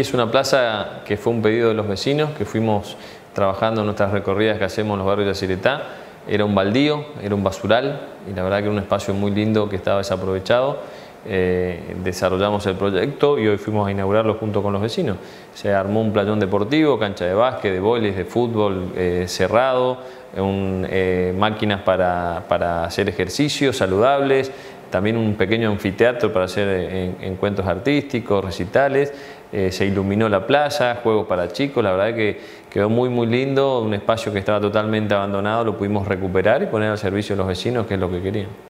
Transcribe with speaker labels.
Speaker 1: Es una plaza que fue un pedido de los vecinos, que fuimos trabajando en nuestras recorridas que hacemos en los barrios de Ciretá. Era un baldío, era un basural y la verdad que era un espacio muy lindo que estaba desaprovechado. Eh, desarrollamos el proyecto y hoy fuimos a inaugurarlo junto con los vecinos. Se armó un playón deportivo, cancha de básquet, de bolis, de fútbol eh, cerrado, eh, máquinas para hacer ejercicios saludables, también un pequeño anfiteatro para hacer eh, encuentros artísticos, recitales, eh, se iluminó la plaza, juegos para chicos, la verdad que quedó muy muy lindo, un espacio que estaba totalmente abandonado lo pudimos recuperar y poner al servicio de los vecinos, que es lo que querían.